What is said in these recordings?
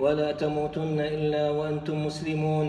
ولا تموتن إلا وأنتم مسلمون.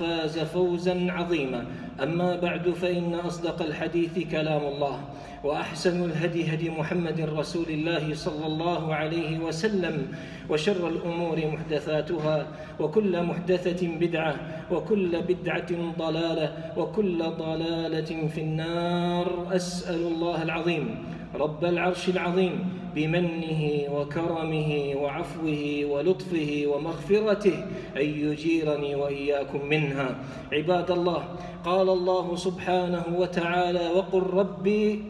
فاز فوزا عظيما. أما بعد فإن أصدق الحديث كلام الله وأحسن الهدي هدي محمد رسول الله صلى الله عليه وسلم وشر الأمور محدثاتها وكل محدثة بدعة وكل بدعة ضلالة وكل ضلالة في النار. أسأل الله العظيم. رب العرش العظيم. بمنه وكرمه وعفوه ولطفه ومغفرته أن يجيرني وإياكم منها. عباد الله قال الله سبحانه وتعالى وقل ربي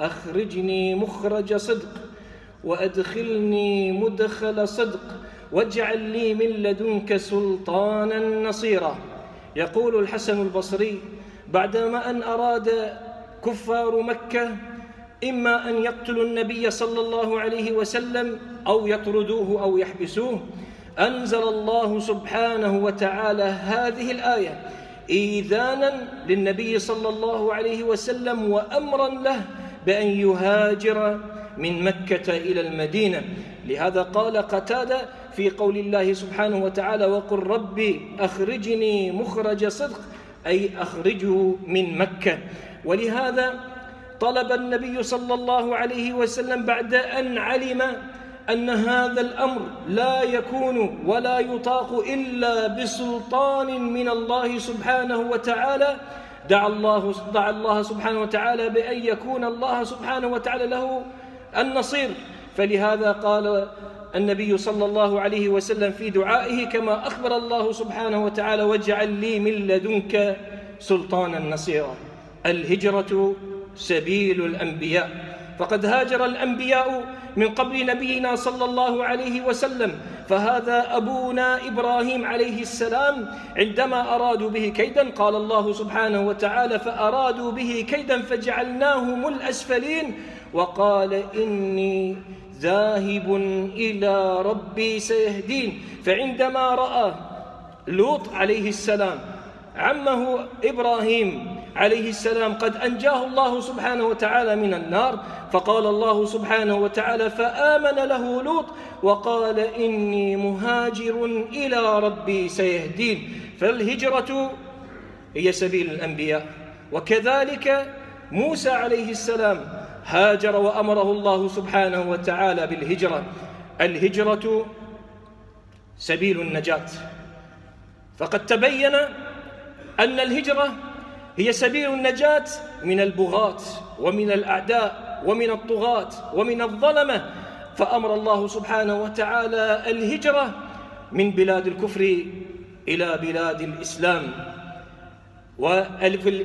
أخرجني مخرج صدق وأدخلني مدخل صدق واجعل لي من لدنك سلطانا نصيرا. يقول الحسن البصري بعدما أن أراد كفار مكة إما أن يقتلوا النبي صلى الله عليه وسلم أو يطردوه أو يحبسوه. أنزل الله سبحانه وتعالى هذه الآية إيذانا للنبي صلى الله عليه وسلم وأمرا له بأن يهاجر من مكة إلى المدينة. لهذا قال قتادة في قول الله سبحانه وتعالى وقل ربي أخرجني مخرج صدق أي أخرجه من مكة. ولهذا طلب النبي صلى الله عليه وسلم بعد أن علم أن هذا الأمر لا يكون ولا يطاق إلا بسلطان من الله سبحانه وتعالى. دعا الله دعا الله سبحانه وتعالى بأن يكون الله سبحانه وتعالى له النصير. فلهذا قال النبي صلى الله عليه وسلم في دعائه كما أخبر الله سبحانه وتعالى واجعل لي من لدنك سلطانا نصيرا. الهجرة سبيل الأنبياء. فقد هاجر الأنبياء من قبل نبينا صلى الله عليه وسلم. فهذا أبونا إبراهيم عليه السلام عندما أرادوا به كيدا قال الله سبحانه وتعالى فأرادوا به كيدا فجعلناهم الأسفلين وقال إني ذاهب إلى ربي سيهدين. فعندما رأى لوط عليه السلام عمه إبراهيم عليه السلام قد أنجاه الله سبحانه وتعالى من النار فقال الله سبحانه وتعالى فآمن له لوط وقال إني مهاجر إلى ربي سيهدين فالهجرة هي سبيل الأنبياء. وكذلك موسى عليه السلام هاجر وأمره الله سبحانه وتعالى بالهجرة. الهجرة سبيل النجاة. فقد تبين أن الهجرة هي سبيل النجاة من البغاة ومن الأعداء ومن الطغاة ومن الظلمة. فأمر الله سبحانه وتعالى الهجرة من بلاد الكفر إلى بلاد الإسلام.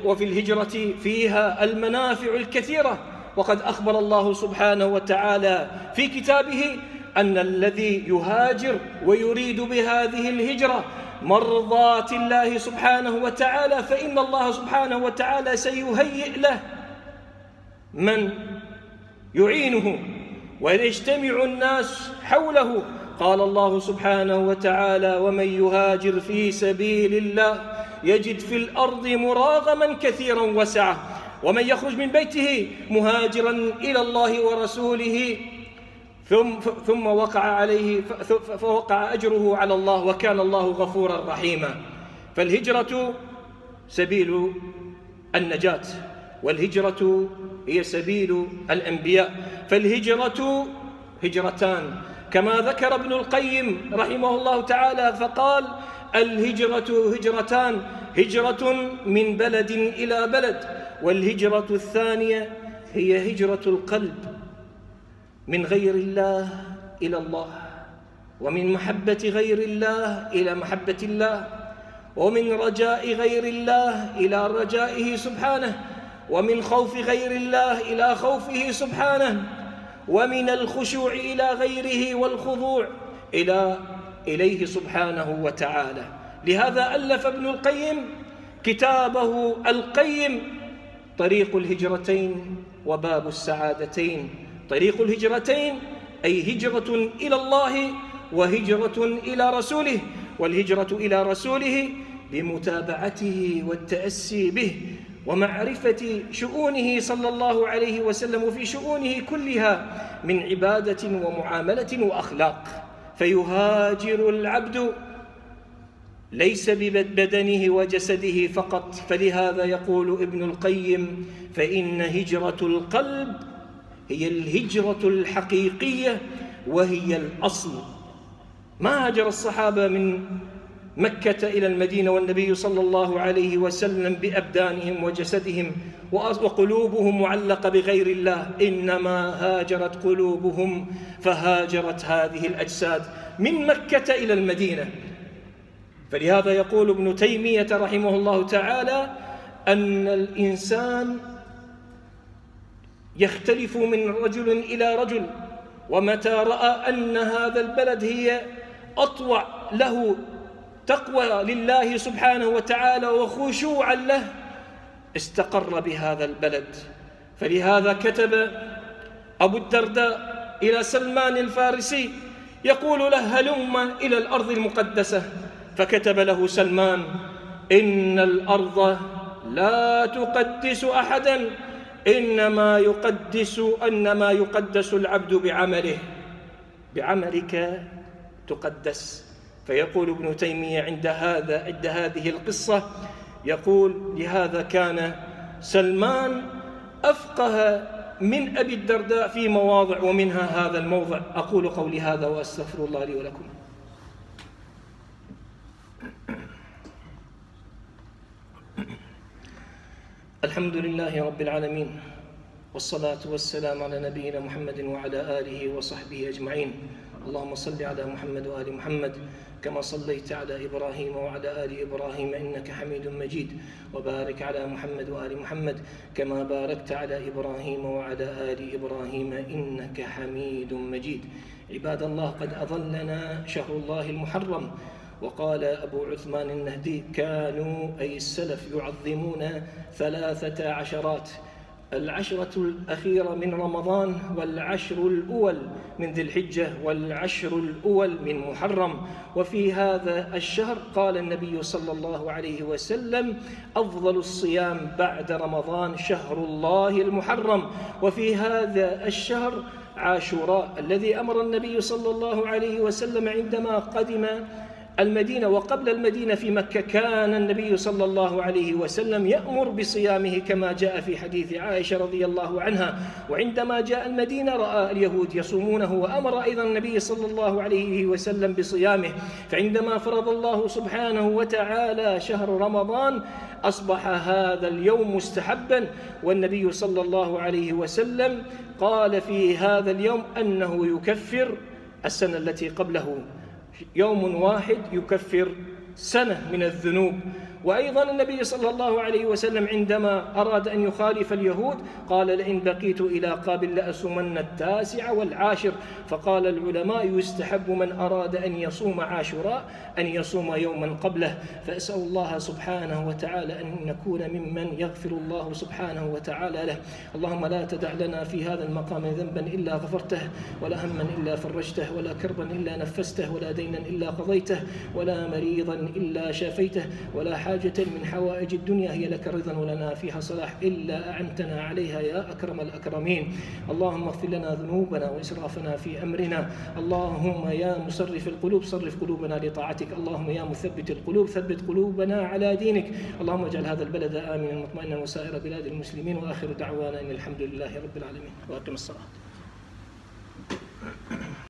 وفي الهجرة فيها المنافع الكثيرة. وقد أخبر الله سبحانه وتعالى في كتابه أن الذي يهاجر ويريد بهذه الهجرة مرضات الله سبحانه وتعالى فإن الله سبحانه وتعالى سيهيئ له. من؟ يعينه. ويجتمع الناس حوله قال الله سبحانه وتعالى ومن يهاجر في سبيل الله يجد في الأرض مراغما كثيرا وسعة ومن يخرج من بيته مهاجرا إلى الله ورسوله ثم ثم وقع عليه فوقع أجره على الله وكان الله غفورا رحيما. فالهجرة سبيل النجاة والهجرة هي سبيل الأنبياء. فالهجرة هجرتان. كما ذكر ابن القيم رحمه الله تعالى فقال الهجرة هجرتان هجرة من بلد إلى بلد والهجرة الثانية هي هجرة القلب. من غير الله إلى الله ومن محبة غير الله إلى محبة الله ومن رجاء غير الله إلى رجائه سبحانه ومن خوف غير الله إلى خوفه سبحانه ومن الخشوع إلى غيره والخضوع إلى إليه سبحانه وتعالى. لهذا ألف ابن القيم كتابه القيم طريق الهجرتين وباب السعادتين. طريق الهجرتين أي هجرة إلى الله وهجرة إلى رسوله والهجرة إلى رسوله بمتابعته والتأسي به ومعرفة شؤونه صلى الله عليه وسلم وفي شؤونه كلها من عبادة ومعاملة وأخلاق. فيهاجر العبد ليس ببدنه وجسده فقط فلهذا يقول ابن القيم فإن هجرة القلب هي الهجرة الحقيقية وهي الأصل. ما هاجر الصحابة من مكة إلى المدينة والنبي صلى الله عليه وسلم بأبدانهم وجسدهم وقلوبهم معلقة بغير الله. إنما هاجرت قلوبهم فهاجرت هذه الأجساد من مكة إلى المدينة. فلهذا يقول ابن تيمية رحمه الله تعالى أن الإنسان يختلف من رجل إلى رجل ومتى رأى أن هذا البلد هي أطوع له تقوى لله سبحانه وتعالى وخشوعا له استقر بهذا البلد. فلهذا كتب أبو الدرداء إلى سلمان الفارسي يقول له هلم إلى الأرض المقدسة. فكتب له سلمان إن الأرض لا تقدس أحدا. إنما يقدس إنما يقدس العبد بعمله. بعملك تقدس. فيقول ابن تيمية عند هذا عند هذه القصة يقول لهذا كان سلمان أفقه من أبي الدرداء في مواضع ومنها هذا الموضع. أقول قولي هذا وأستغفر الله لي ولكم. الحمد لله رب العالمين والصلاة والسلام على نبينا محمد وعلى آله وصحبه أجمعين. اللهم صل على محمد وآل محمد كما صليت على إبراهيم وعلى آل إبراهيم إنك حميد مجيد. وبارك على محمد وآل محمد كما باركت على إبراهيم وعلى آل إبراهيم إنك حميد مجيد. عباد الله قد أظلنا شهر الله المحرم. وقال أبو عثمان النهدي كانوا أي السلف يعظمون ثلاثة عشرات العشرة الأخيرة من رمضان والعشر الأول من ذي الحجة والعشر الأول من محرم وفي هذا الشهر قال النبي صلى الله عليه وسلم أفضل الصيام بعد رمضان شهر الله المحرم. وفي هذا الشهر عاشوراء الذي أمر النبي صلى الله عليه وسلم عندما قدم المدينة وقبل المدينة في مكة كان النبي صلى الله عليه وسلم يأمر بصيامه كما جاء في حديث عائشة رضي الله عنها. وعندما جاء المدينة رأى اليهود يصومونه وأمر أيضا النبي صلى الله عليه وسلم بصيامه. فعندما فرض الله سبحانه وتعالى شهر رمضان أصبح هذا اليوم مستحبا. والنبي صلى الله عليه وسلم قال في هذا اليوم أنه يكفر السنة التي قبله. يوم واحد يكفر سنة من الذنوب. وأيضا النبي صلى الله عليه وسلم عندما أراد أن يخالف اليهود قال لئن بقيت إلى قابل لأصومن التاسع والعاشر. فقال العلماء يستحب من أراد أن يصوم عاشوراء أن يصوم يوما قبله. فأسأل الله سبحانه وتعالى أن نكون ممن يغفر الله سبحانه وتعالى له. اللهم لا تدع لنا في هذا المقام ذنبا إلا غفرته ولا هما إلا فرجته ولا كربا إلا نفسته ولا دينا إلا قضيته ولا مريضا إلا شافيته ولا حاجة من حوائج الدنيا هي لك رضا ولنا فيها صلاح إلا أعنتنا عليها يا أكرم الأكرمين. اللهم اغفر لنا ذنوبنا وإسرافنا في أمرنا. اللهم يا مصرف القلوب صرف قلوبنا لطاعتك. اللهم يا مثبت القلوب ثبت قلوبنا على دينك. اللهم اجعل هذا البلد آمنا مطمئنا وسائر بلاد المسلمين. وآخر دعوانا أن الحمد لله رب العالمين. وأقم الصلاة.